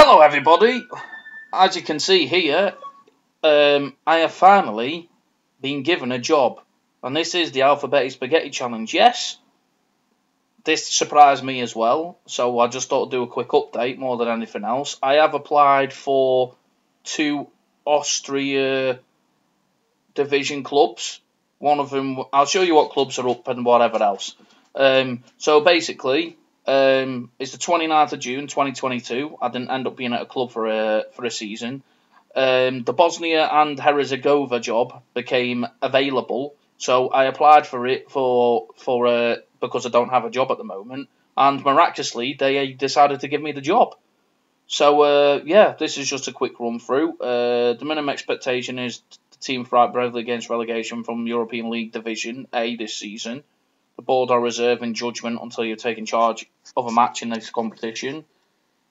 Hello, everybody. As you can see here, um, I have finally been given a job, and this is the Alphabetti Spaghetti Challenge. Yes, this surprised me as well, so I just thought I'd do a quick update more than anything else. I have applied for two Austria division clubs. One of them, I'll show you what clubs are up and whatever else. Um, so basically, um, it's the 29th of June 2022. I didn't end up being at a club for a for a season. Um, the Bosnia and Herzegovina job became available, so I applied for it for for uh, because I don't have a job at the moment, and miraculously they decided to give me the job. So uh, yeah, this is just a quick run through. Uh, the minimum expectation is the team fight bravely against relegation from European League Division A this season. The board are reserving judgment until you've taken charge of a match in this competition.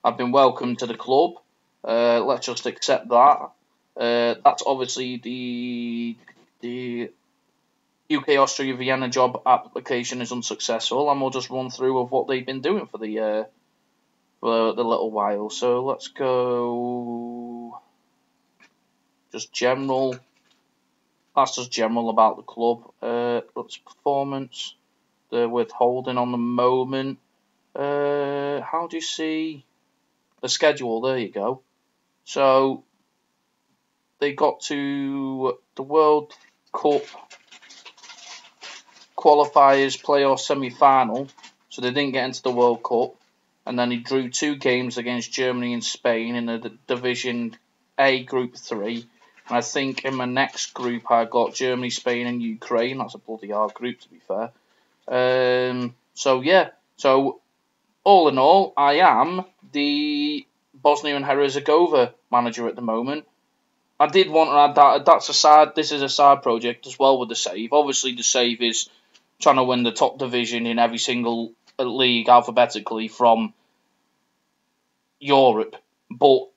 I've been welcomed to the club. Uh, let's just accept that. Uh, that's obviously the the FK Austria Vienna job application is unsuccessful, and we'll just run through of what they've been doing for the uh, for the little while. So let's go just general. That's just general about the club. Uh, let's performance the withholding on the moment. Uh, how do you see the schedule? There you go. So they got to the World Cup qualifiers playoff semi final, so they didn't get into the World Cup. And then he drew two games against Germany and Spain in the Division A Group 3. And I think in my next group I got Germany, Spain, and Ukraine. That's a bloody hard group, to be fair. Um, so yeah, so all in all, I am the Bosnia and Herzegovina manager at the moment. I did want to add that that's a side. This is a side project as well with the save. Obviously, the save is trying to win the top division in every single league alphabetically from Europe, but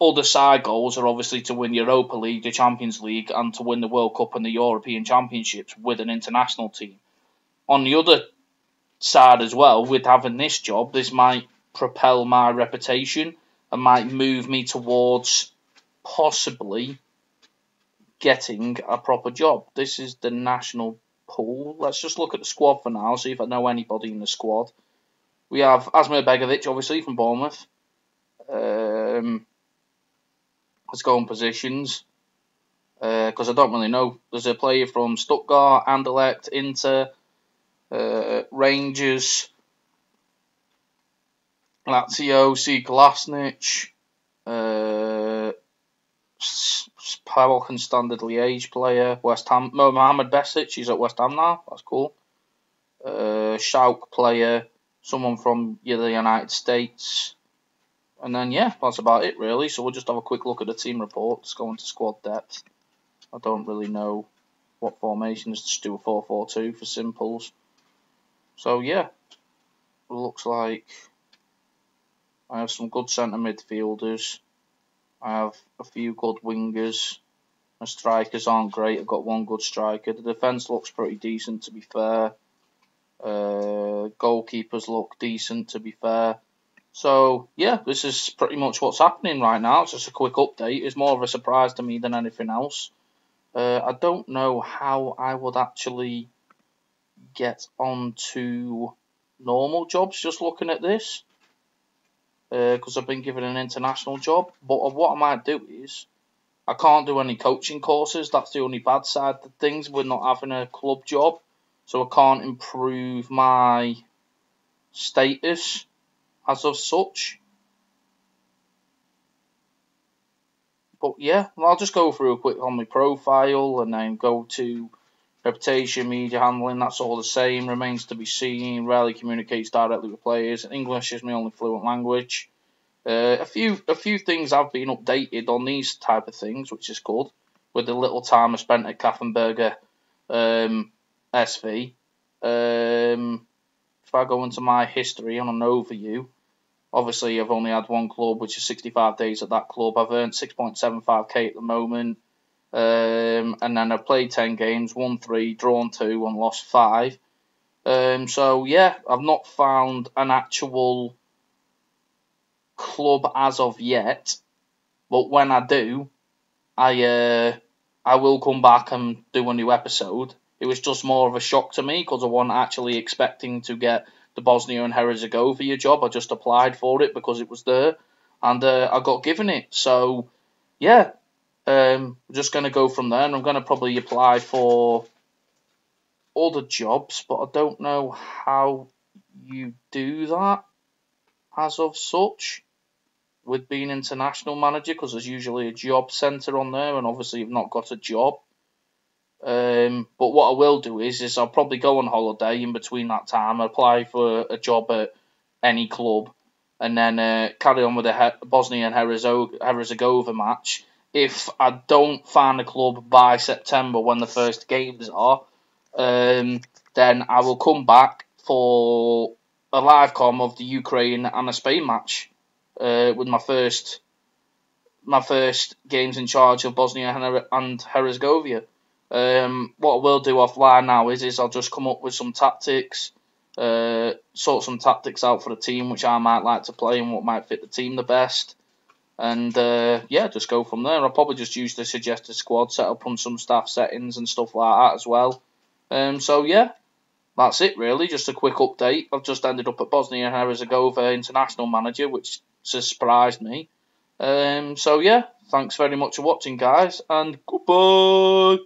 other side goals are obviously to win the Europa League, the Champions League, and to win the World Cup and the European Championships with an international team on the other side as well, with having this job, this might propel my reputation and might move me towards possibly getting a proper job. This is the national pool. Let's just look at the squad for now, see if I know anybody in the squad. We have Asmir Begovic, obviously, from Bournemouth. Um, let's go on positions. Because uh, I don't really know. There's a player from Stuttgart, Anderlecht, Inter, uh, Rangers, Lazio, C. Glasnich, uh, Pavel Standard Liège player, West Ham, Muhamed Besic, he's at West Ham now, that's cool. Uh, Schalke player, someone from the United States. And then, yeah, that's about it really. So we'll just have a quick look at the team reports, go into squad depth. I don't really know what formation. Just do a 4 4 2 for simples. So yeah, looks like I have some good centre midfielders. I have a few good wingers. My strikers aren't great. I've got one good striker. The defence looks pretty decent, to be fair. Uh, goalkeepers look decent, to be fair. So, yeah, this is pretty much what's happening right now. It's just a quick update. It's more of a surprise to me than anything else. Uh, I don't know how I would actually get onto normal jobs just looking at this because uh, I've been given an international job. But what I might do is I can't do any coaching courses. That's the only bad side of things. We're not having a club job, so I can't improve my status as of such. But yeah, I'll just go through a quick on my profile and then go to Reputation, media handling, that's all the same. Remains to be seen. Rarely communicates directly with players. English is my only fluent language. Uh, a few a few things have been updated on these type of things, which is good. With the little time I spent at Kapfenberger um, SV. Um, if I go into my history on an overview, obviously I've only had one club, which is 65 days at that club. I've earned 6.75k at the moment. Um, and then I played 10 games, won 3, drawn 2, and lost 5. Um, so, yeah, I've not found an actual club as of yet, but when I do, I uh, I will come back and do a new episode. It was just more of a shock to me because I wasn't actually expecting to get the Bosnia and Herzegovina job. I just applied for it because it was there, and uh, I got given it. So, yeah, um, I'm just going to go from there, and I'm going to probably apply for other jobs, but I don't know how you do that as of such with being international manager because there's usually a job centre on there, and obviously you've not got a job. Um, but what I will do is, is I'll probably go on holiday in between that time, apply for a job at any club, and then uh, carry on with the Bosnia and Herzegovina match. If I don't find a club by September when the first games are, um, then I will come back for a live com of the Ukraine and a Spain match uh, with my first my first games in charge of Bosnia and Herzegovina. Um, what I will do offline now is is I'll just come up with some tactics, uh, sort some tactics out for the team which I might like to play and what might fit the team the best, and uh, yeah, just go from there. I'll probably just use the suggested squad, set up on some staff settings and stuff like that as well. Um, so yeah, that's it really. Just a quick update. I've just ended up at Bosnia and Herzegovina international manager, which surprised me. Um, so yeah, thanks very much for watching, guys, and goodbye.